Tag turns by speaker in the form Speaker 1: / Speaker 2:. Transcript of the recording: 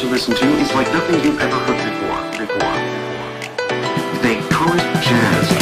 Speaker 1: to listen to is like nothing you've ever heard before. Before. They call it jazz.